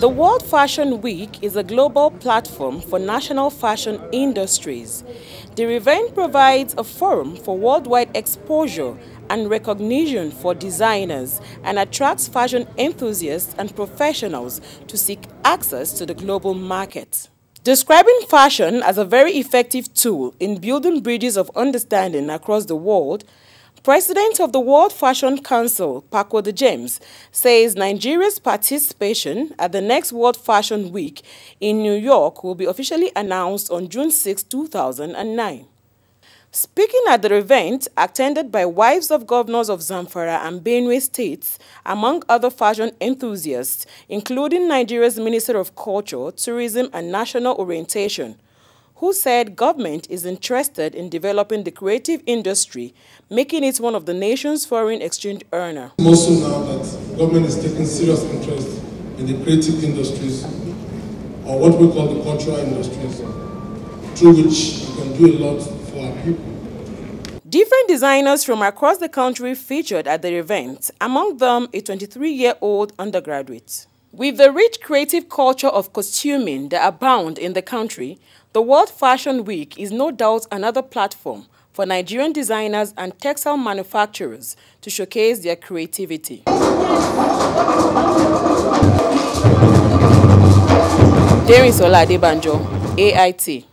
The World Fashion Week is a global platform for national fashion industries. The event provides a forum for worldwide exposure and recognition for designers and attracts fashion enthusiasts and professionals to seek access to the global market. Describing fashion as a very effective tool in building bridges of understanding across the world, President of the World Fashion Council, Paco de James, says Nigeria's participation at the next World Fashion Week in New York will be officially announced on June 6, 2009. Speaking at the event, attended by wives of governors of Zamfara and Benue states, among other fashion enthusiasts, including Nigeria's Minister of Culture, Tourism and National Orientation, who said government is interested in developing the creative industry, making it one of the nation's foreign exchange earner. Also now that government is taking serious interest in the creative industries, or what we call the cultural industries, through which we can do a lot for our people. Different designers from across the country featured at the event, among them a 23-year-old undergraduate. With the rich creative culture of costuming that abound in the country, the World Fashion Week is no doubt another platform for Nigerian designers and textile manufacturers to showcase their creativity. Derinsola Adebanjo, AIT.